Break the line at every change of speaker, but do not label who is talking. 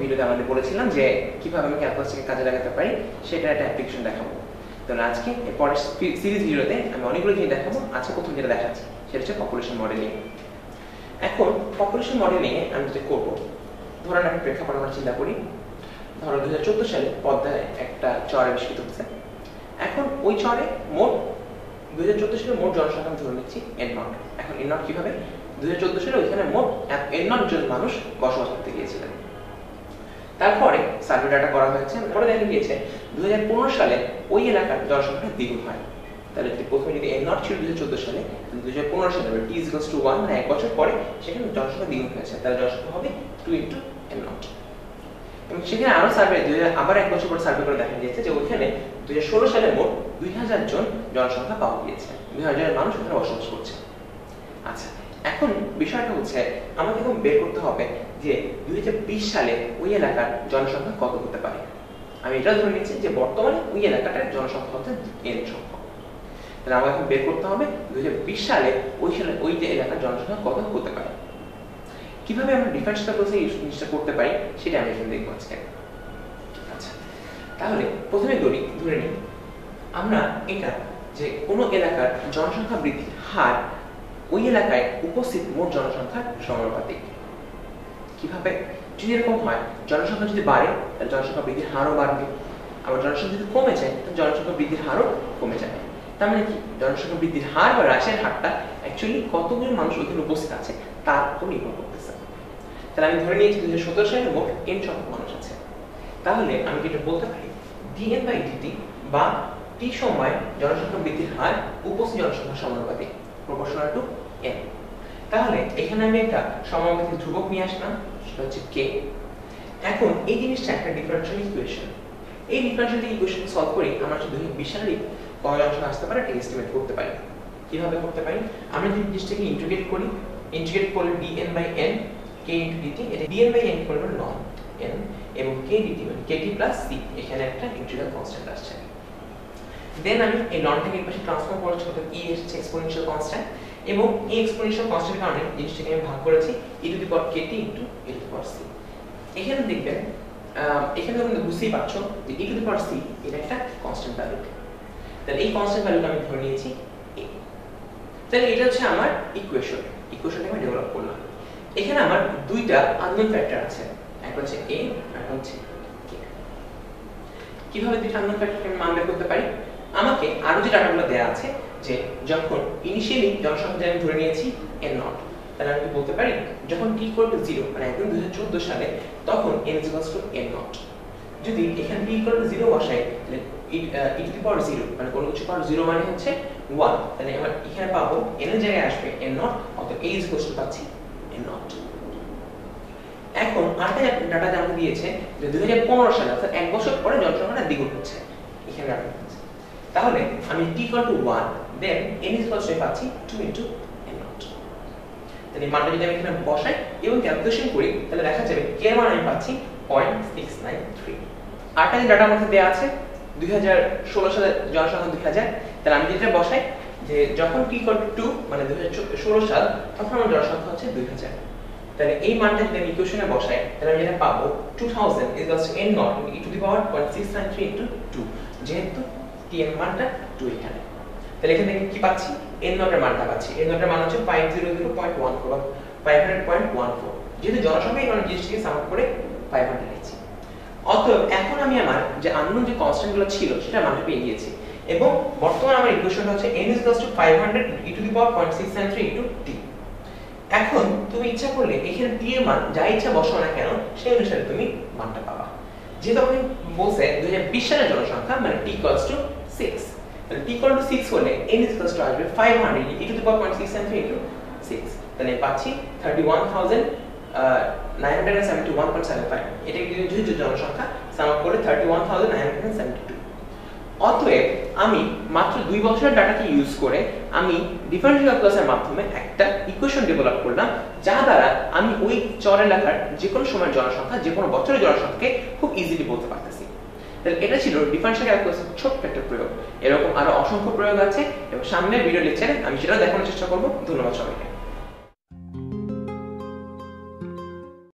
ভিডিওতে আমাদের বলেছিলাম যে কীভাবে আমি ক্যালকুলাসটাকে কাজে লাগাতে পারি, সেটা একটা অ্যাপ্লিকেশন দেখাবো। তাহলে আজকে এর পরের সিরিজ ভিডিওতে আমি অনেকগুলো জিনিস দেখাবো, আজকে প্রথম যেটা দেখাচ্ছি, সেটা হচ্ছে পপুলেশন মডেলিং এখন পপুলেশন মডেলিং এ আমি যেটা করব, ধরেন একটা প্রেক্ষাপট আমরা চিন্তা করি, ধরো দু হাজার সালে পদ্মায় একটা চর আবিষ্কৃত হচ্ছে এখন ওই চরে মোট দু হাজার চোদ্দ সালে মোট জনসংখ্যা আমি ধরে নিচ্ছি এন এখন এন নট কীভাবে? দু হাজার চোদ্দ সালে ওইখানে মোট এন জন মানুষ বসবাস করতে গিয়েছিলেন। তারপরে সার্ভে ডাটা করা হয়েছে পরে দেখা গিয়েছে দুই হাজার পনেরো সালে ওই এলাকার জনসংখ্যা দ্বিগুণ হয়। তাহলে প্রথমে যদি এন নট ছিল দু হাজার সালে দু হাজার পনেরো সালে টি ইজ টু ওয়ান মানে এক বছর পরে সেখানে জনসংখ্যা দ্বিগুণ হয়েছে, তাহলে জনসংখ্যা হবে টু ইন্টু এন নট এবং সেখানে আরও সার্ভে দুই আবার এক বছর পর সার্ভে করে দেখা গিয়েছে যে ওইখানে দুই সালে মোট দুই হাজার জন জনসংখ্যা পাওয়া গিয়েছে। দুই হাজার মানুষ ওখানে বসবাস করছে। এখন বিষয়টা হচ্ছে, আমাকে এখন বের করতে হবে যে দুই সালে ওই এলাকার জনসংখ্যা কত হতে পারে। আমি এটা ধরে নিচ্ছি যে বর্তমানে ওই এলাকাটার জনসংখ্যা হচ্ছে এন সংখ্যক তাহলে আমাকে এখন বের করতে হবে দুই সালে ওই সালে ওই যে এলাকার জনসংখ্যা কত হতে পারে। কীভাবে আমরা ডিফারেন্স ক্যালকুলাসে এই জিনিসটা করতে পারি, সেটা আমি এখানে দেখব আজকে। আচ্ছা তাহলে প্রথমে ধরি, ধরে নিই। আমরা এটা যে কোনো এলাকার জনসংখ্যা বৃদ্ধির হার ওই এলাকায় উপস্থিত মোট জনসংখ্যার সমানুপাতিক কীভাবে? যদি এরকম হয়, জনসংখ্যা যদি বাড়ে, তাহলে জনসংখ্যা বৃদ্ধির হারও বাড়বে। আবার জনসংখ্যা যদি কমে যায় তাহলে জনসংখ্যা বৃদ্ধির হারও কমে যাবে। তার মানে কি? জনসংখ্যা বৃদ্ধির হার বা হ্রাসের হারটা অ্যাকচুয়ালি কতগুলো মানুষ ওখানে উপস্থিত আছে, তার উপর নির্ভর করতেছে। তাহলে আমি ধরে নিয়েছি দুই সতেরো সালে মোট এন সংখ্যক মানুষ আছে। তাহলে আমি যেটা বলতে পারি? ডিএন বাই ডিটি বা টি সময় জনসংখ্যা বৃদ্ধির হার উপস্থিত জনসংখ্যা সমানুপাতিক। প্রপোর্শনাল টু এন তাহলে এখানে আমি একটা সমানুপাতিক ধ্রুবক নিয়ে আসলাম, সেটা হচ্ছে কে এখন এই জিনিসটা একটা ডিফারেনশিয়াল ইকুয়েশন এই ডিফারেনশিয়াল ইকুয়েশন সলভ করে, আমরা দুই সালে কত জনসংখ্যা আসতে পারে, এটা এস্টিমেট করতে পারি। কীভাবে করতে পারি? আমরা যদি জিনিসটাকে ইন্টিগ্রেট করি ইন্টিগ্রেট করলে DN by N K into DT এটা ডিএন বাই এন করলে নন এন এবং কে ডিটি মানে কেটি প্লাস সি এখানে একটা ইন্টিগ্রাল কনস্ট্যান্ট আসছে। দেন আমি এই ননটাকে পাশে ট্রান্সফর্ম করেছি অর্থাৎ ই এসেছে এক্সপোনেনশিয়াল কনস্ট্যান্ট এবং এই এক্সপোনেনশিয়াল কনস্ট্যান্টের কারণে জিনিসটাকে আমি ভাগ করেছি E to the power K T into E to the power C এখানে দেখবেন এখানে তোমরা বুঝতেই পারছ যে ই টু দি পাওয়ার সি এটা একটা কনস্ট্যান্ট ভ্যালু তাহলে এই কনস্ট্যান্ট ভ্যালুটা আমি ধরে নিয়েছি তাহলে এটা হচ্ছে আমার ইকুয়েশন ইকুয়েশনটা আমি ডেভেলপ করলাম। এখানে আমার দুইটা আননোন ফ্যাক্টর আছে। একটা হচ্ছে এ আর হচ্ছে কে কীভাবে দুইটা আননোন ফ্যাক্টরকে আমি মান বের করতে পারি? আমাকে আরও যে ডাটাগুলো দেয়া আছে যে যখন ইনিশিয়ালি জনসংখ্যা আমি ধরে নিয়েছি এন নট তাহলে আমি বলতে পারি? যখন টি ইকুয়াল টু জিরো মানে একদম দুই হাজার সালে, তখন N is two N naught যদি এখানে টি ইকুয়াল টু জিরো বসাই, তাহলে ই টু দি পাওয়ার জিরো মানে কোনো কিছু পাওয়ার জিরো মানে হচ্ছে ওয়ান তাহলে আমার এখানে পাবো এন এর জায়গায় আসবে এন নট এ ইজ টু পাচ্ছি এন নট এখন আরেকটা ডাটা জানতে দিয়েছে যে দুই হাজার পনেরো সালে, অর্থাৎ এক বছর পরে জনসংখ্যাটা দ্বিগুণ হচ্ছে। এখানে তাহলে আমি T equal to one then N is equal to পাচ্ছি টু ইন্টু এন নট তাহলে মানটা যদি আমি এখানে বসাই এবং ক্যালকুলেশন করি, তাহলে দেখা যাবে কে মান আমি পাচ্ছি পয়েন্ট সিক্স নাইন থ্রি আটটা যে ডাটার মধ্যে দেওয়া আছে দুই হাজার ষোলো সালে জনসংখ্যা দুই হাজার। তাহলে আমি যেটা বসাই যে যখন টি ইকুয়াল টু টু মানে দুই হাজার ষোলো সাল, তখন আমার জনসংখ্যা হচ্ছে দুই হাজার। তাহলে এই মানটা যদি আমি ইকুয়েশনে বসাই, তাহলে আমি যেটা পাবো two thousand is two N naught E to the power point six nine three into two যেহেতু টি এর মানটা টু এখানে। তাহলে এখান কি পাচ্ছি? এন নটের মানটা পাচ্ছি। এন নটের মান হচ্ছে five zero zero point one four five hundred point one four যেহেতু জনসংখ্যা এই জিনিসটিকে সাম করে ফাইভ হান্ড্রেড লিখছি। অতএব এখন আমি আমার যে আননোন যে কনস্ট্যান্টগুলো ছিল সেটা মানটা পেয়ে গিয়েছি। এবং বর্তমানে আমার ইকুয়েশনটা হচ্ছে n is equals to 500 e to the power 0.693 into t এখন তুমি ইচ্ছা করলে এখানে t এর মান যা ইচ্ছা বসাও না কেন, সেই অনুসারে তুমি মানটা পাবা। যেহেতু আমি বলছে 2020 সালের জনসংখ্যা মানে t 6 তাহলে t equal to 6 হলে n is equals to আসবে 500 e to the power 0.693 into 6 তাহলে পাচ্ছি 31000 971.75 এটা যেহেতু জনসংখ্যা? সাম আপ করে 31972 অতএব আমি মাত্র দুই বছরের ডাটাকে ইউজ করে আমি ডিফারেন্সিয়াল ক্যালকুলাসের মাধ্যমে একটা ইকুয়েশন ডেভেলপ করলাম, যা দ্বারা আমি ওই চর এলাকার যে কোনো সময়ের জনসংখ্যা যে কোনো বছরের জনসংখ্যাকে খুব ইজিলি বলতে পারতেছি। তাহলে এটা ছিল ডিফারেন্সিয়াল ক্যালকুলাসের ছোট্ট একটা প্রয়োগ। এরকম আরও অসংখ্য প্রয়োগ আছে এবং সামনের ভিডিও লেকচারে আমি সেটা দেখানোর চেষ্টা করব। ধন্যবাদ সবাইকে।